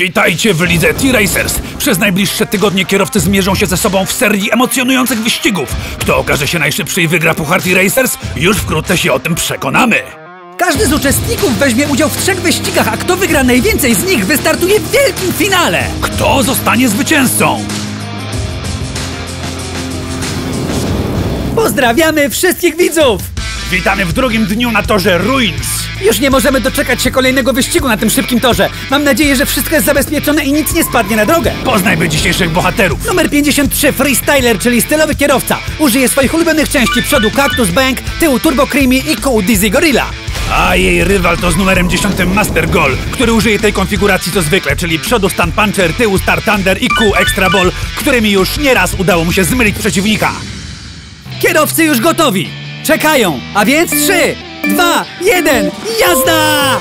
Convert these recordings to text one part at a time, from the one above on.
Witajcie w lidze T-Racers. Przez najbliższe tygodnie kierowcy zmierzą się ze sobą w serii emocjonujących wyścigów. Kto okaże się najszybszy i wygra Puchar T-Racers? Już wkrótce się o tym przekonamy. Każdy z uczestników weźmie udział w trzech wyścigach, a kto wygra najwięcej z nich wystartuje w wielkim finale. Kto zostanie zwycięzcą? Pozdrawiamy wszystkich widzów! Witamy w drugim dniu na torze Ruins. Już nie możemy doczekać się kolejnego wyścigu na tym szybkim torze. Mam nadzieję, że wszystko jest zabezpieczone i nic nie spadnie na drogę. Poznajmy dzisiejszych bohaterów. Numer 53 Freestyler, czyli stylowy kierowca. Użyje swoich ulubionych części przodu Cactus Bank, tyłu Turbo Creamy i kół Dizzy Gorilla. A jej rywal to z numerem 10 Master Goal, który użyje tej konfiguracji co zwykle, czyli przodu Stan Puncher, tyłu Star Thunder i kół Extra Ball, którymi już nieraz udało mu się zmylić przeciwnika. Kierowcy już gotowi. Czekają. A więc 3, 2, 1, jazda!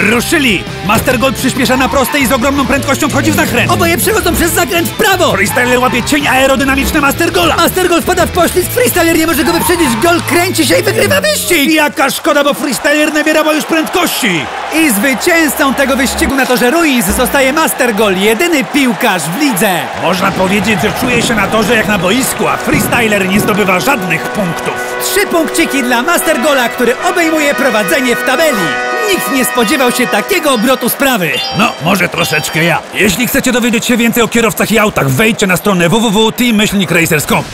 Ruszyli! Master Goal przyspiesza na prostej i z ogromną prędkością wchodzi w zakręt. Oboje przechodzą przez zakręt w prawo. Freestyler łapie cień aerodynamiczny Master Goala. Master Goal wpada w poślizg, Freestyler nie może go wyprzedzić, Gol kręci się i wygrywa wyścig! Jaka szkoda, bo Freestyler nabierała już prędkości. I zwycięzcą tego wyścigu na torze Ruins zostaje Master Goal, jedyny piłkarz w lidze! Można powiedzieć, że czuje się na torze jak na boisku, a Freestyler nie zdobywa żadnych punktów. Trzy punkciki dla Master Gola, który obejmuje prowadzenie w tabeli! Nikt nie spodziewał się takiego obrotu sprawy! No, może troszeczkę ja. Jeśli chcecie dowiedzieć się więcej o kierowcach i autach, wejdźcie na stronę www.teammyślnikracers.com.